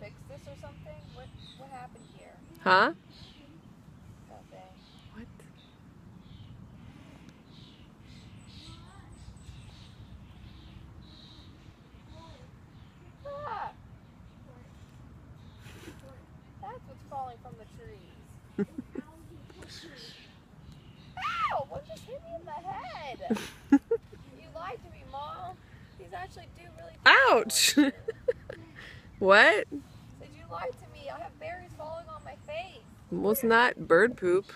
fix this or something? What happened here? Huh? Nothing. What? Ah. That's what's falling from the trees. Ow! What just hit me in the head? you lied to me, Mom. These actually do really. Ouch! What? Said you lied to me. I have berries falling on my face. Well, it's not bird poop.